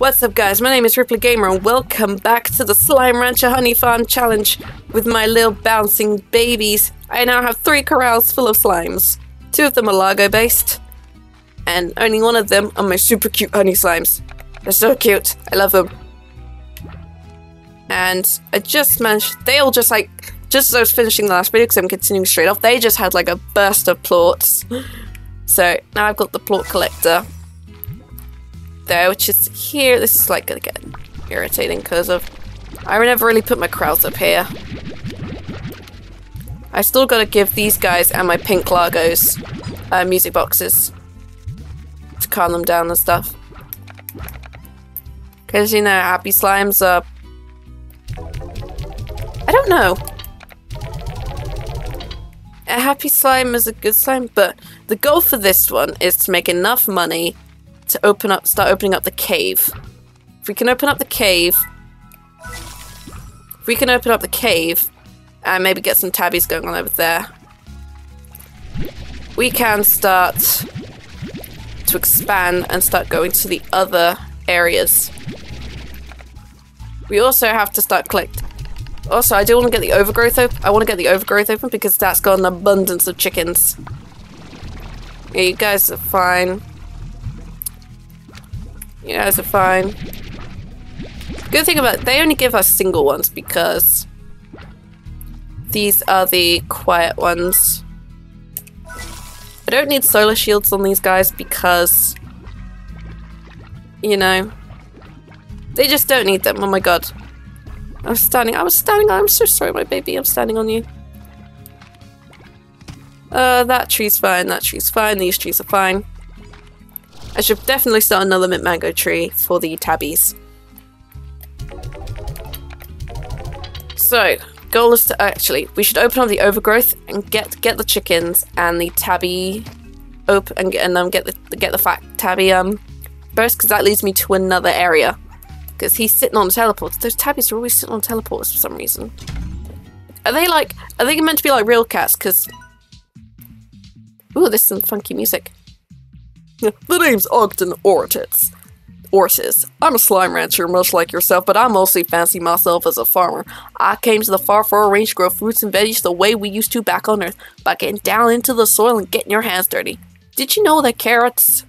What's up guys, my name is Ripley Gamer and welcome back to the Slime Rancher Honey Farm Challenge with my little bouncing babies. I now have three corrals full of slimes. Two of them are Largo based and only one of them are my super cute honey slimes. They're so cute, I love them. And I just managed, they all just like, just as I was finishing the last video because I'm continuing straight off, they just had like a burst of plorts. So now I've got the plort collector there, which is here. This is like gonna get irritating because of I never really put my crowds up here. I still gotta give these guys and my pink Largos uh, music boxes to calm them down and stuff. Because, you know, happy slimes are... I don't know. A happy slime is a good slime, but the goal for this one is to make enough money to open up, start opening up the cave. If we can open up the cave, if we can open up the cave and maybe get some tabbies going on over there, we can start to expand and start going to the other areas. We also have to start collect. Also, I do want to get the overgrowth open. I want to get the overgrowth open because that's got an abundance of chickens. Yeah, you guys are fine. You guys are fine. Good thing about they only give us single ones because these are the quiet ones. I don't need solar shields on these guys because you know they just don't need them. Oh my god. I'm standing I was standing I'm so sorry my baby, I'm standing on you. Uh that tree's fine, that tree's fine, these trees are fine. I should definitely start another mint mango tree for the tabbies. So, goal is to actually, we should open up the overgrowth and get get the chickens and the tabby open and get and um, get the get the fat tabby um burst because that leads me to another area because he's sitting on teleports. Those tabbies are always sitting on teleports for some reason. Are they like? Are they meant to be like real cats? Because ooh, there's some funky music. The name's Ogden Ortiz. Ortiz. I'm a slime rancher, much like yourself, but I mostly fancy myself as a farmer. I came to the far, far range to grow fruits and veggies the way we used to back on Earth, by getting down into the soil and getting your hands dirty. Did you know that carrots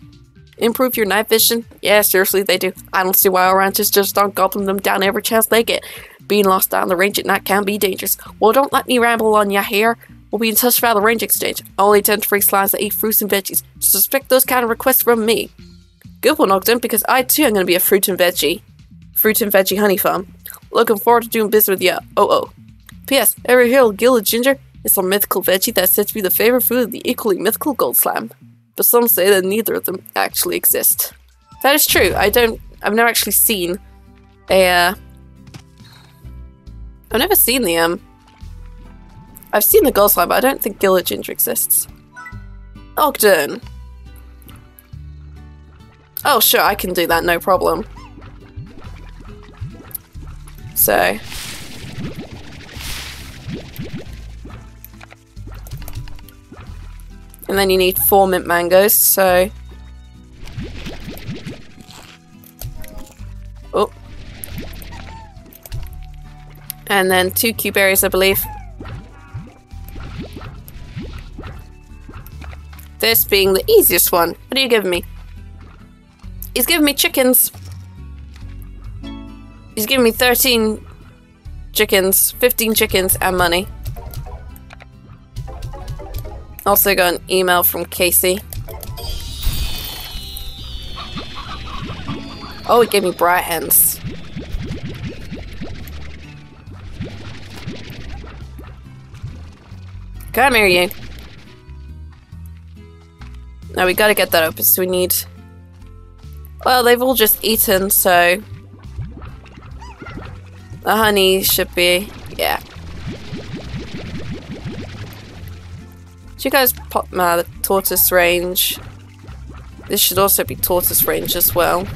improve your night vision? Yeah, seriously, they do. I don't see why our ranchers just aren't gobbling them down every chance they get. Being lost down the range at night can be dangerous. Well, don't let me ramble on ya here. We'll be in touch via the range exchange. I only tend to free slimes that eat fruits and veggies. Just expect those kind of requests from me. Good one, Ogden, because I too am going to be a fruit and veggie. Fruit and veggie honey farm. Looking forward to doing business with you. Oh oh. P.S. Ever hear of Gilded Ginger? It's a mythical veggie that's said to be the favorite food of the equally mythical Gold Slime. But some say that neither of them actually exist. That is true. I don't. I've never actually seen a. Uh, I've never seen the um I've seen the gold slime, but I don't think Ginger exists. Ogden! Oh, sure, I can do that, no problem. So... And then you need four mint mangoes, so... Oh. And then two cuberries, I believe. This being the easiest one. What are you giving me? He's giving me chickens. He's giving me 13 chickens, 15 chickens, and money. Also got an email from Casey. Oh, he gave me briar hens. Come here, you. Now we gotta get that open, so we need... Well, they've all just eaten, so... The honey should be... yeah. Do you guys pop the tortoise range? This should also be tortoise range as well.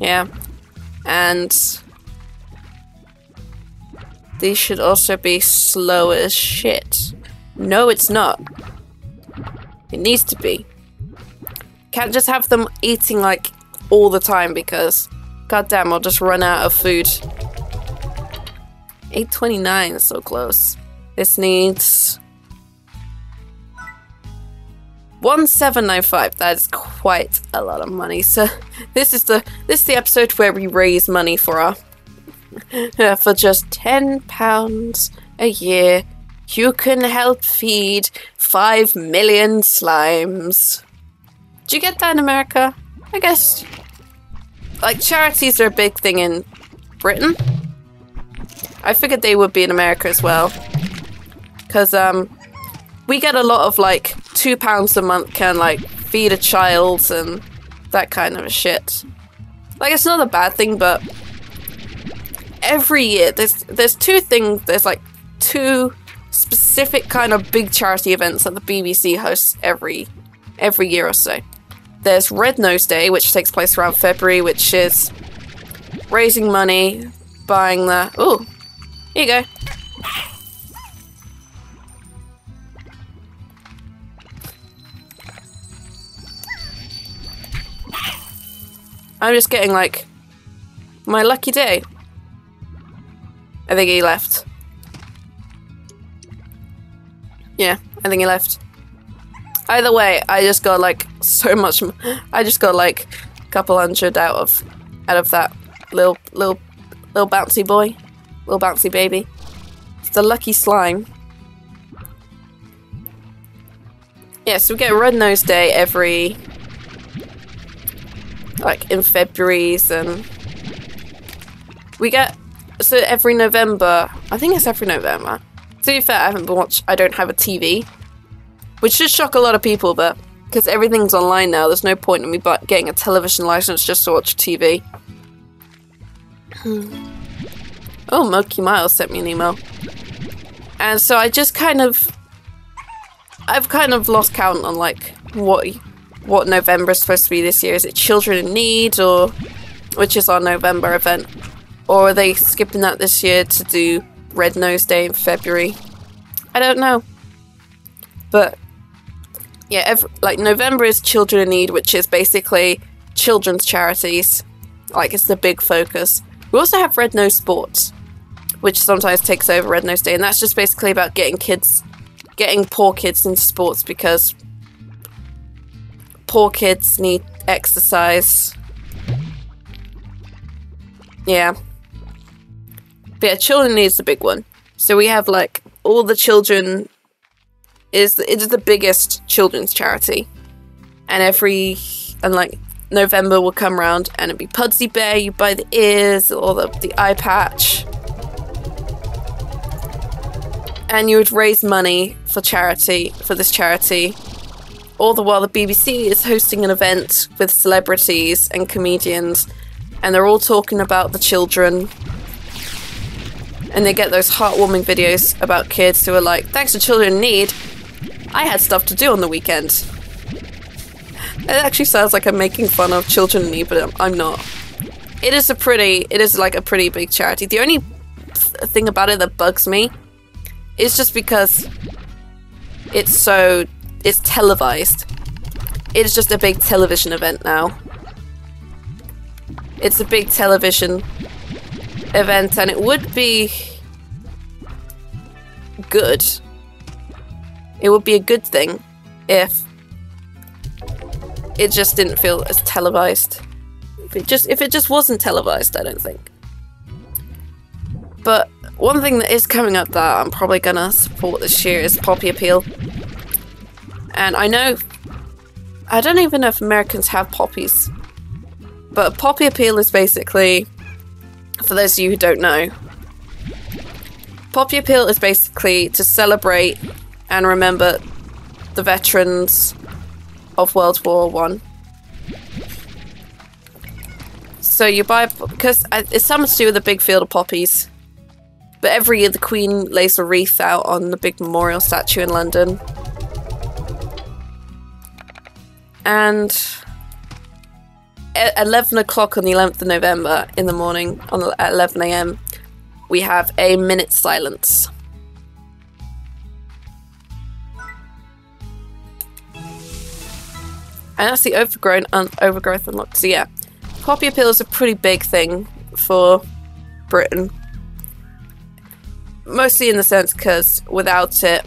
Yeah. And... These should also be slow as shit. No, it's not. It needs to be. Can't just have them eating like all the time because, goddamn, I'll just run out of food. 829 is so close. This needs 1795. That is quite a lot of money. So this is the this is the episode where we raise money for our for just 10 pounds a year. You can help feed 5 million slimes. Do you get that in America? I guess like charities are a big thing in Britain. I figured they would be in America as well. Cause um we get a lot of like two pounds a month can like feed a child and that kind of shit. Like it's not a bad thing, but every year there's there's two things there's like two specific kind of big charity events that the BBC hosts every every year or so. There's Red Nose Day, which takes place around February, which is raising money, buying the oh, here you go. I'm just getting like my lucky day. I think he left. Yeah, I think he left. Either way, I just got like so much. I just got like a couple hundred out of out of that little little little bouncy boy, little bouncy baby. It's a lucky slime. Yes, yeah, so we get Red Nose Day every like in February's and we get so every November. I think it's every November. To be fair, I haven't been. I don't have a TV, which should shock a lot of people, but because everything's online now, there's no point in me getting a television license just to watch TV. oh, Mochi Miles sent me an email, and so I just kind of, I've kind of lost count on like what what November is supposed to be this year. Is it Children in Need or which is our November event? Or are they skipping that this year to do Red Nose Day in February? I don't know. But yeah, every, like November is Children in Need, which is basically children's charities. Like it's the big focus. We also have Red Nose Sports, which sometimes takes over Red Nose Day, and that's just basically about getting kids, getting poor kids into sports because poor kids need exercise. Yeah. But yeah, children needs a big one. So we have like all the children is it is the biggest children's charity. And every and like November will come around and it'd be Pudsey Bear, you buy the ears or the, the eye patch. And you would raise money for charity for this charity all the while, the BBC is hosting an event with celebrities and comedians, and they're all talking about the children. And they get those heartwarming videos about kids who are like, thanks to Children in Need, I had stuff to do on the weekend. It actually sounds like I'm making fun of Children in Need, but I'm not. It is a pretty, it is like a pretty big charity. The only th thing about it that bugs me is just because it's so it's televised. It's just a big television event now. It's a big television event and it would be good. It would be a good thing if it just didn't feel as televised. If it just if it just wasn't televised, I don't think. But one thing that is coming up that I'm probably gonna support this year is Poppy Appeal. And I know, I don't even know if Americans have poppies, but poppy appeal is basically, for those of you who don't know, poppy appeal is basically to celebrate and remember the veterans of World War One. So you buy because it's something to do with a big field of poppies. But every year the Queen lays a wreath out on the big memorial statue in London and at 11 o'clock on the 11th of November in the morning, on the, at 11 a.m., we have a minute silence. And that's the overgrown un- overgrowth unlocked. So yeah, poppy appeal is a pretty big thing for Britain. Mostly in the sense because without it,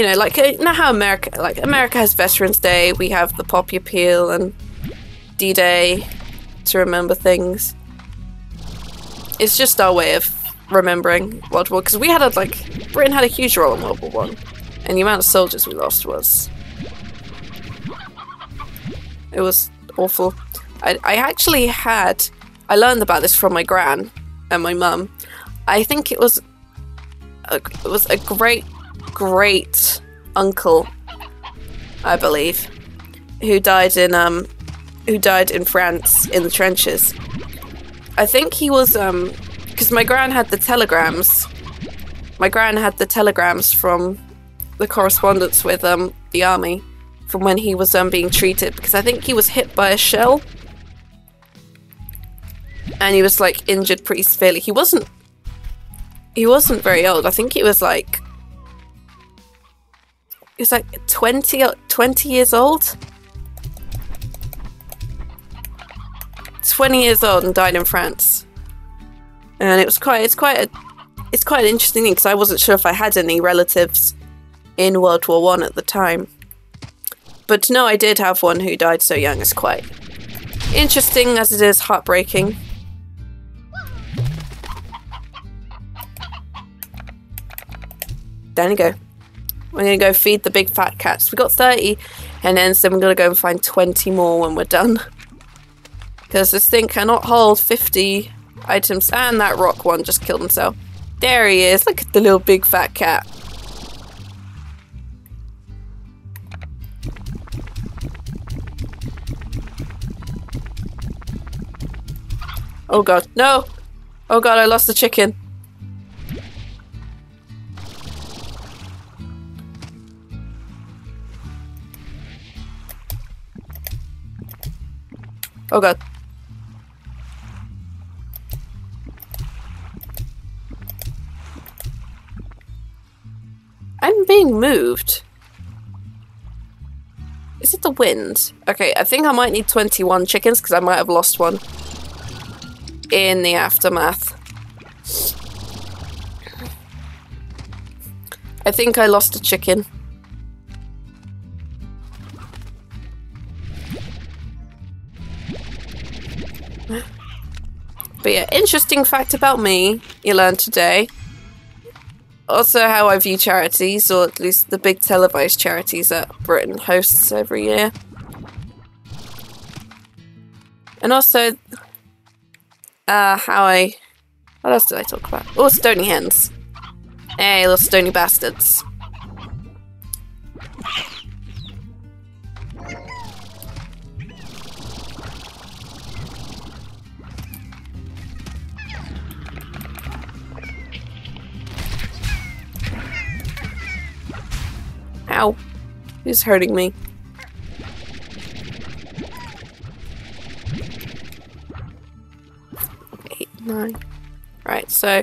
you know, like uh, you know how America, like America has Veterans Day, we have the poppy appeal and D-Day to remember things. It's just our way of remembering World War because we had a like Britain had a huge role in World War One, and the amount of soldiers we lost was it was awful. I, I actually had I learned about this from my gran and my mum. I think it was a, it was a great great uncle, I believe, who died in um who died in France in the trenches. I think he was um because my gran had the telegrams. My gran had the telegrams from the correspondence with um the army from when he was um being treated because I think he was hit by a shell and he was like injured pretty severely. He wasn't he wasn't very old. I think he was like he was like 20, 20 years old. 20 years old and died in France. And it was quite it's quite a it's quite an interesting thing because I wasn't sure if I had any relatives in World War One at the time. But know I did have one who died so young is quite interesting as it is heartbreaking. Down you go. We're gonna go feed the big fat cats. We got 30 and then so we're gonna go and find 20 more when we're done. Because this thing cannot hold 50 items and that rock one just killed himself. There he is. Look at the little big fat cat. Oh god, no! Oh god, I lost the chicken. Oh god. I'm being moved. Is it the wind? Okay, I think I might need 21 chickens because I might have lost one in the aftermath. I think I lost a chicken. But yeah, interesting fact about me you learned today. Also, how I view charities, or at least the big televised charities that Britain hosts every year. And also, uh, how I. What else did I talk about? Oh, stony hens. Hey, little stony bastards. Ow. Who's hurting me? Eight, nine. Right, so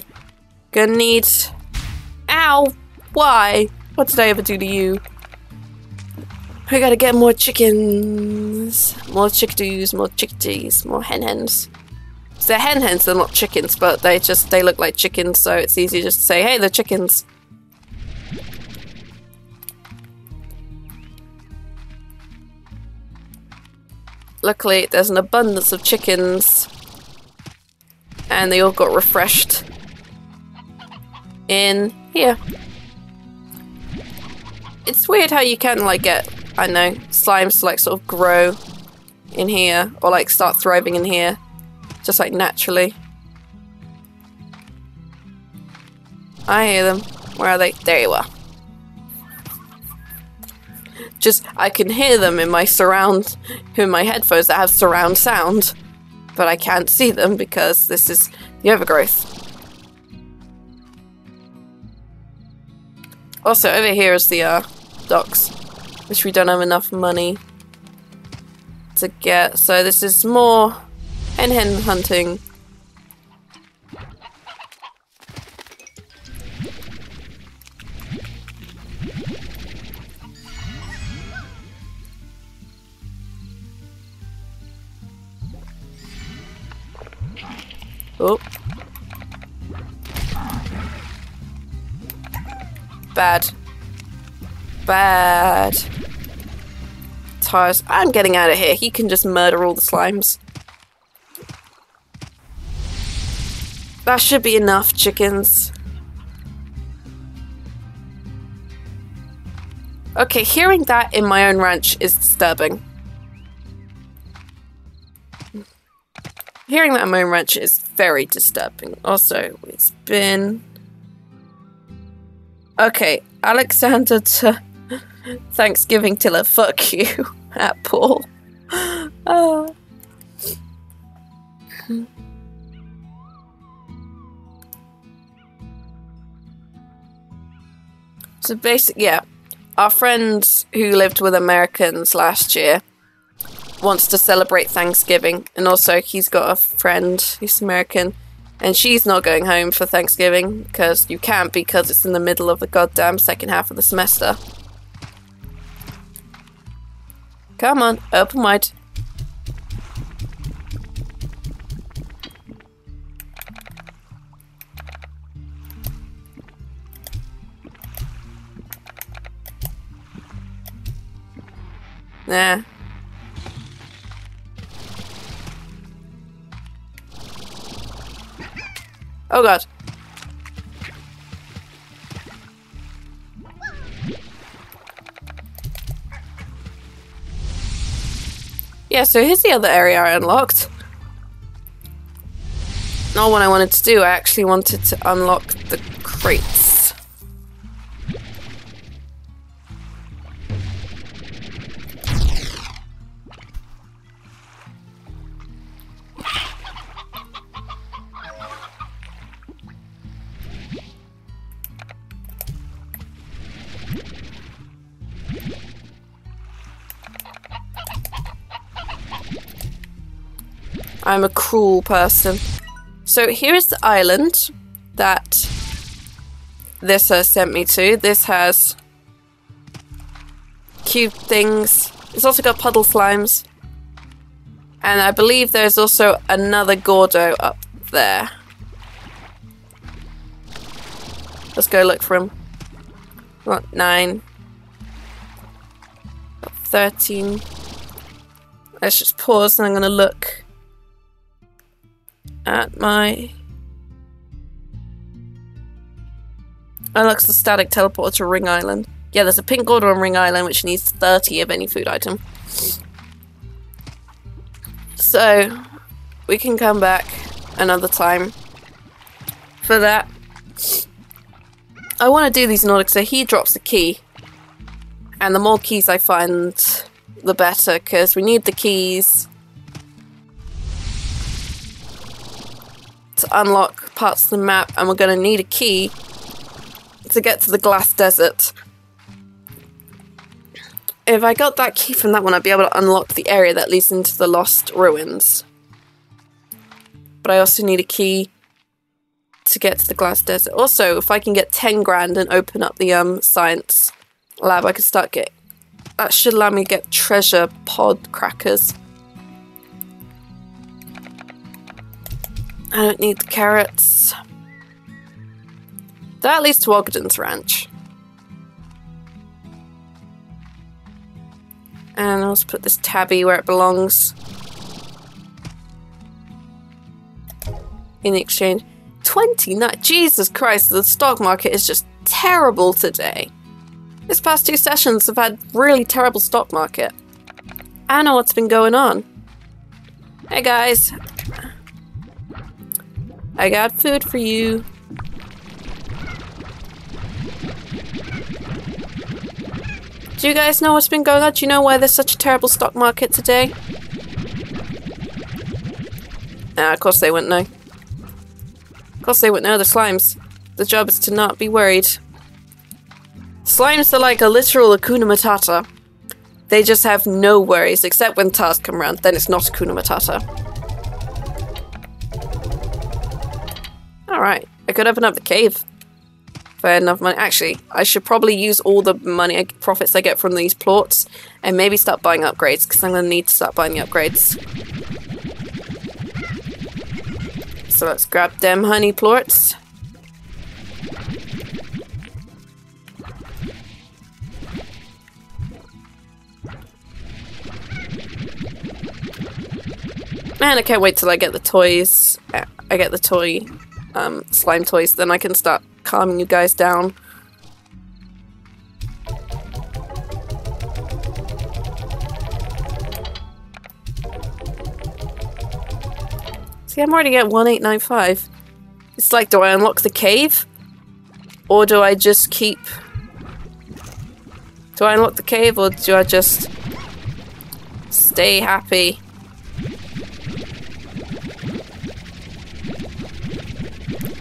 gonna need Ow! Why? What did I ever do to you? I gotta get more chickens. More chickadoos, more chickadees, more hen hens. So they're hen hens, they're not chickens, but they just they look like chickens, so it's easy just to say, hey, they're chickens. Luckily, there's an abundance of chickens. And they all got refreshed. In here. It's weird how you can, like, get, I know, slimes to, like, sort of grow in here. Or, like, start thriving in here. Just, like, naturally. I hear them. Where are they? There you are just I can hear them in my surround in my headphones that have surround sound, but I can't see them because this is the overgrowth. Also, over here is the uh, docks, which we don't have enough money to get. So this is more hen hen hunting. Oh. Bad. Bad. Tires. I'm getting out of here. He can just murder all the slimes. That should be enough, chickens. Okay, hearing that in my own ranch is disturbing. Hearing that in my own ranch is very disturbing. Also, it's been... Okay, Alexander to Thanksgiving till Tiller, fuck you, at Paul. Oh. So basically, yeah, our friend who lived with Americans last year wants to celebrate Thanksgiving, and also he's got a friend who's American, and she's not going home for Thanksgiving because you can't because it's in the middle of the goddamn second half of the semester. Come on, open wide. Nah. Oh god. Yeah, so here's the other area I unlocked. Not what I wanted to do, I actually wanted to unlock the crates. I'm a cruel person. So here is the island that this has sent me to. This has cube things. It's also got puddle slimes. And I believe there's also another Gordo up there. Let's go look for him. What, nine? 13. Let's just pause and I'm gonna look at my... Unlocks the static teleport to Ring Island. Yeah, there's a pink order on Ring Island which needs 30 of any food item. So, we can come back another time for that. I want to do these in order so he drops the key. And the more keys I find, the better, because we need the keys to unlock parts of the map, and we're going to need a key to get to the glass desert. If I got that key from that one, I'd be able to unlock the area that leads into the Lost Ruins. But I also need a key to get to the glass desert. Also, if I can get 10 grand and open up the um science lab, I could start get that should allow me to get treasure pod crackers. I don't need the carrots. That leads to Ogden's ranch. And I'll just put this tabby where it belongs. In exchange. 29. Jesus Christ, the stock market is just terrible today. This past two sessions have had really terrible stock market. I know what's been going on. Hey guys. I got food for you. Do you guys know what's been going on? Do you know why there's such a terrible stock market today? Ah, of course they wouldn't know. Of course they wouldn't know, the slimes. The job is to not be worried. Slimes are like a literal Hakuna Matata. They just have no worries, except when tasks come around, then it's not Hakuna Matata. Alright, I could open up the cave. For enough money. Actually, I should probably use all the money, profits I get from these plorts, and maybe start buying upgrades, because I'm going to need to start buying the upgrades. So let's grab them honey plorts. Man, I can't wait till I get the toys. uh, I get the toy um, slime toys, then I can start calming you guys down. See, I'm already at 1895. It's like, do I unlock the cave? Or do I just keep... Do I unlock the cave or do I just stay happy?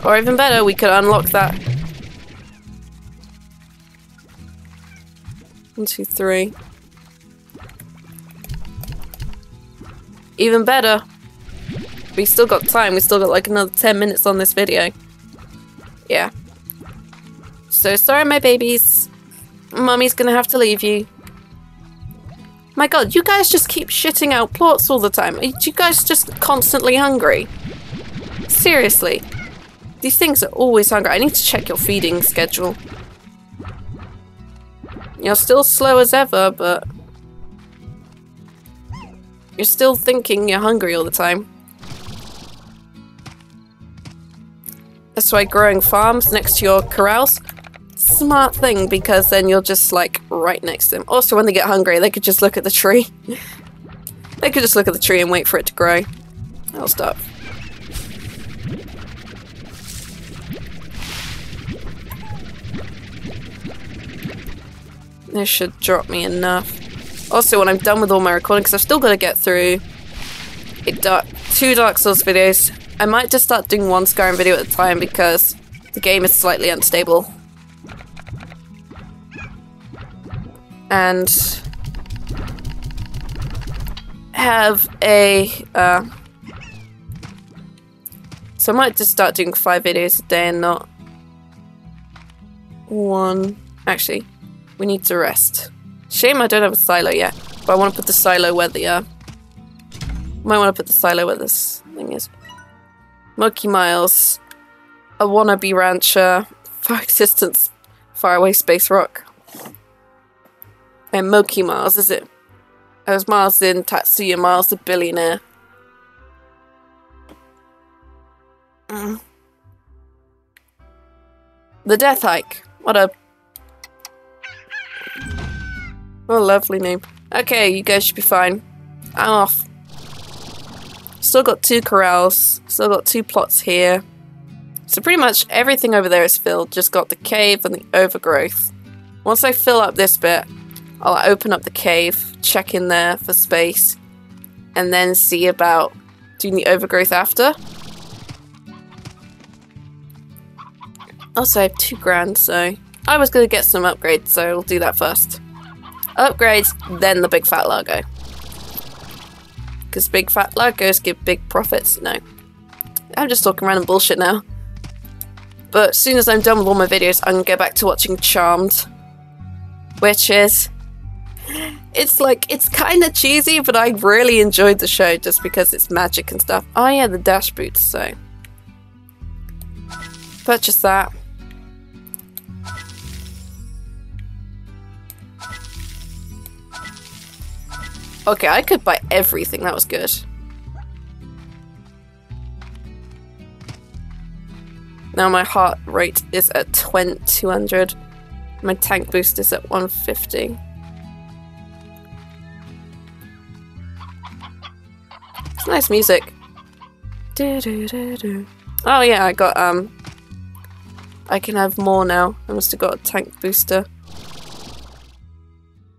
Or even better, we could unlock that. One, two, three. Even better. We still got time. We still got like another 10 minutes on this video. Yeah. So sorry, my babies. Mummy's gonna have to leave you. My god, you guys just keep shitting out plorts all the time. Are you guys just constantly hungry? Seriously. These things are always hungry. I need to check your feeding schedule. You're still slow as ever, but... You're still thinking you're hungry all the time. That's why growing farms next to your corrals, smart thing, because then you're just like right next to them. Also, when they get hungry, they could just look at the tree. they could just look at the tree and wait for it to grow. I'll stop. This should drop me enough. Also, when I'm done with all my recording, because I've still got to get through dark, two Dark Souls videos, I might just start doing one Skyrim video at a time because the game is slightly unstable. And have a uh, so I might just start doing five videos a day and not one. Actually, we need to rest. Shame I don't have a silo yet, but I want to put the silo where the uh, might want to put the silo where this thing is. Monkey Miles, a wannabe rancher, far existence, faraway space rock. And Mochi Miles, is it? As Miles in Tatsuya Miles, the billionaire. Mm. The Death Hike. What a... What a lovely name. Okay, you guys should be fine. I'm off. Still got two corrals. Still got two plots here. So pretty much everything over there is filled. Just got the cave and the overgrowth. Once I fill up this bit, I'll open up the cave, check in there for space, and then see about doing the overgrowth after. Also, I have two grand, so I was going to get some upgrades, so we'll do that first. Upgrades, then the big fat Largo. Because big fat Largos give big profits. No. I'm just talking random bullshit now. But as soon as I'm done with all my videos, I'm going to go back to watching Charmed. Which is it's like it's kind of cheesy, but I really enjoyed the show just because it's magic and stuff. Oh yeah, the dash boots. So purchase that. Okay, I could buy everything. That was good. Now my heart rate is at 200. My tank boost is at 150. It's nice music. Do, do, do. Oh yeah, I got um I can have more now. I must have got a tank booster.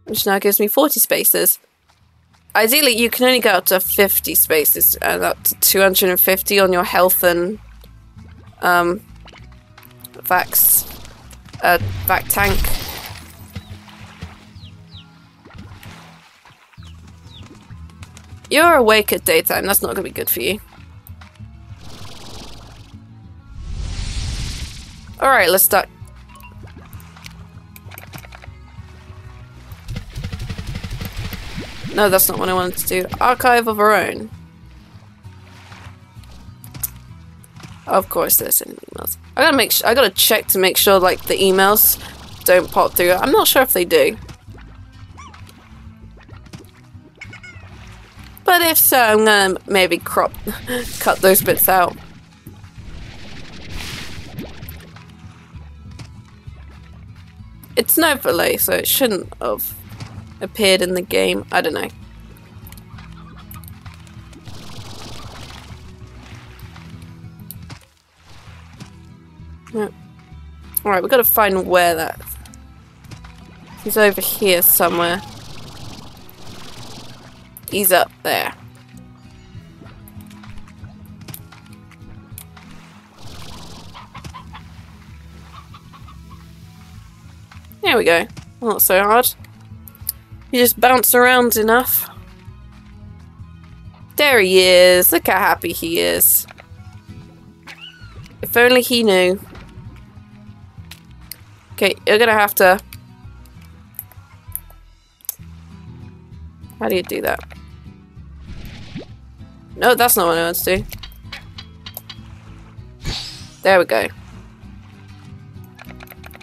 Which now gives me 40 spaces. Ideally, you can only go up to 50 spaces and up to 250 on your health and um, Vax, uh, Vac tank. You're awake at daytime, that's not gonna be good for you. Alright, let's start. No, that's not what I wanted to do. Archive of our own. Of course, there's any emails. I gotta make. I gotta check to make sure like the emails don't pop through. I'm not sure if they do. But if so, I'm gonna maybe crop, cut those bits out. It's no overlay, so it shouldn't have appeared in the game. I don't know. Yeah. Alright, we've got to find where that... He's over here somewhere. He's up there. There we go. Not so hard. You just bounce around enough. There he is. Look how happy he is. If only he knew. Okay, you're gonna have to... How do you do that? No, that's not what I want to do. There we go.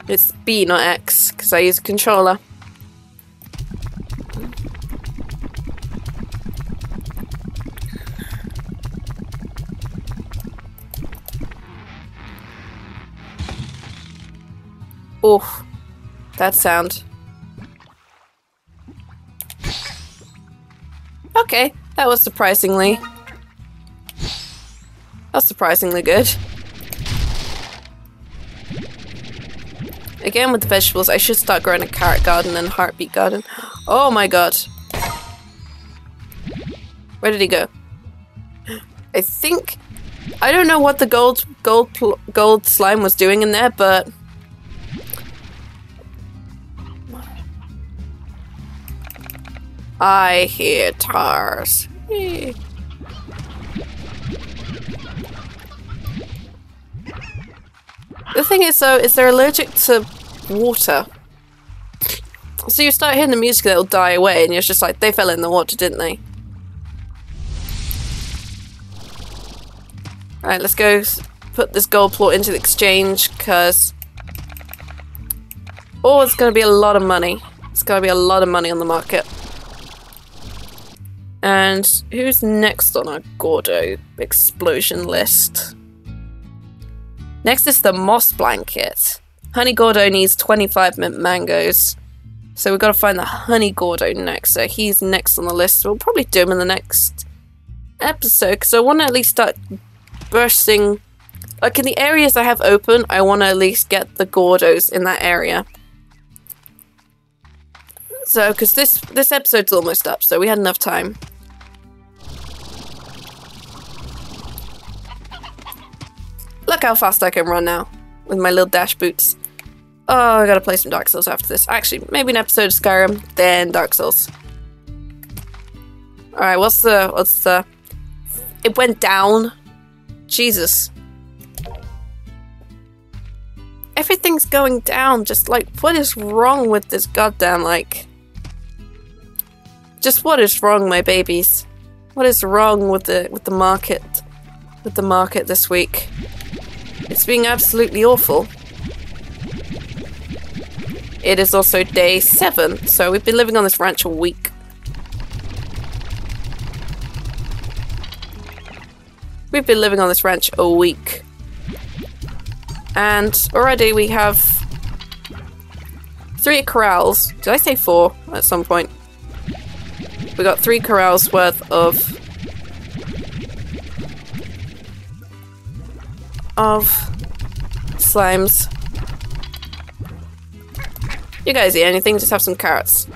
It's B, not X, because I use a controller. Oof. That sound. Okay, that was surprisingly... That was surprisingly good. Again with the vegetables, I should start growing a carrot garden and heart beet garden. Oh my god. Where did he go? I think... I don't know what the gold gold gold slime was doing in there, but... I hear tars. The thing is, though, is they're allergic to water. So you start hearing the music, it'll die away, and you're just like, they fell in the water, didn't they? Alright, let's go put this gold plort into the exchange, because... Oh, it's going to be a lot of money. It's going to be a lot of money on the market. And who's next on our Gordo explosion list? Next is the moss blanket. Honey Gordo needs 25 mint mangoes. So we've got to find the Honey Gordo next. So he's next on the list. We'll probably do him in the next episode because I want to at least start bursting. Like in the areas I have open, I want to at least get the Gordos in that area. So, because this this episode's almost up, so we had enough time. Look how fast I can run now with my little dash boots. Oh, I gotta play some Dark Souls after this. Actually, maybe an episode of Skyrim, then Dark Souls. Alright, what's the... what's the... It went down. Jesus. Everything's going down, just like, what is wrong with this goddamn, like... Just what is wrong, my babies? What is wrong with the with the market? With the market this week? It's being absolutely awful. It is also day seven, so we've been living on this ranch a week. We've been living on this ranch a week. And already we have three corrals. Did I say four at some point? We got three corrals worth of of slimes. You guys eat anything? Just have some carrots.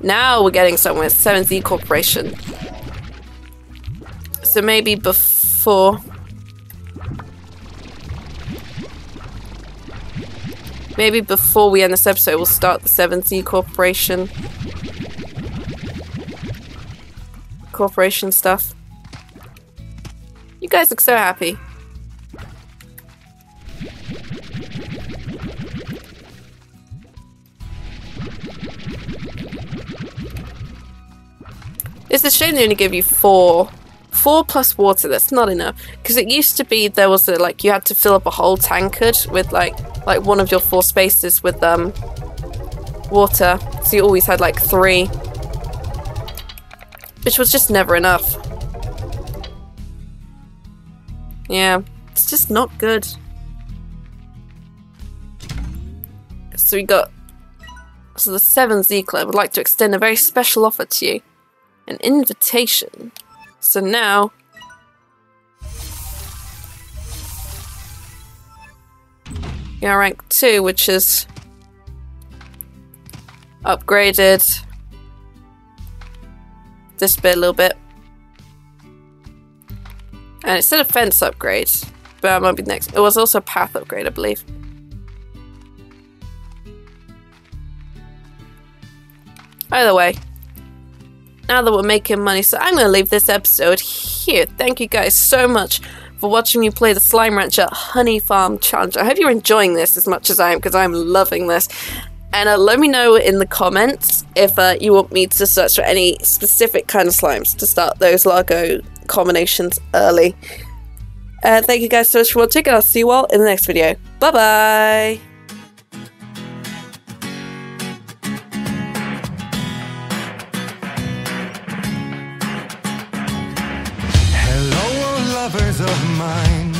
Now we're getting somewhere. 7Z Corporation. So maybe before... Maybe before we end this episode, we'll start the 7Z Corporation. Corporation stuff. You guys look so happy. It's a shame they only give you four four plus water. That's not enough because it used to be there was a, like you had to fill up a whole tankard with like like one of your four spaces with um water. So you always had like three, which was just never enough. Yeah, it's just not good. So we got so the 7Zee Club would like to extend a very special offer to you. An invitation. So now... You're rank 2, which is... Upgraded. This bit a little bit. And it said a fence upgrade. But that might be next. It was also a path upgrade, I believe. Either way, now that we're making money, so I'm going to leave this episode here. Thank you guys so much for watching me play the Slime Rancher Honey Farm Challenge. I hope you're enjoying this as much as I am, because I'm loving this. And uh, let me know in the comments if uh, you want me to search for any specific kind of slimes to start those Largo combinations early. Thank you guys so much for watching, and I'll see you all in the next video. Bye bye! lovers of mine.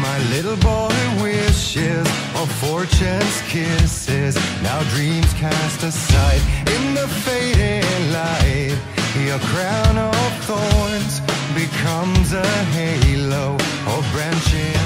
My little boy wishes of fortune's kisses. Now dreams cast aside in the fading light. Your crown of thorns becomes a halo of branching